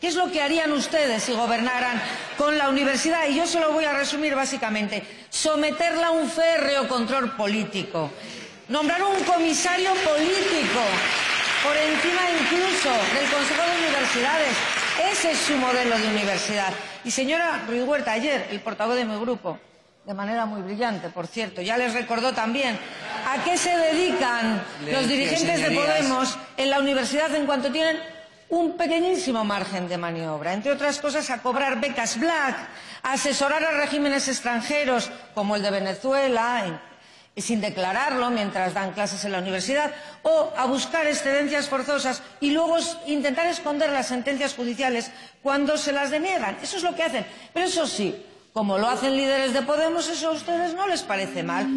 ¿Qué es lo que harían ustedes si gobernaran con la universidad? Y yo se lo voy a resumir básicamente. Someterla a un férreo control político. Nombrar un comisario político por encima incluso del Consejo de Universidades. Ese es su modelo de universidad. Y señora Ruiz Huerta, ayer el portavoz de mi grupo, de manera muy brillante, por cierto, ya les recordó también a qué se dedican los dirigentes de Podemos en la universidad en cuanto tienen un pequeñísimo margen de maniobra, entre otras cosas a cobrar becas black, a asesorar a regímenes extranjeros como el de Venezuela, sin declararlo mientras dan clases en la universidad, o a buscar excedencias forzosas y luego intentar esconder las sentencias judiciales cuando se las deniegan. Eso es lo que hacen. Pero eso sí, como lo hacen líderes de Podemos, eso a ustedes no les parece mal.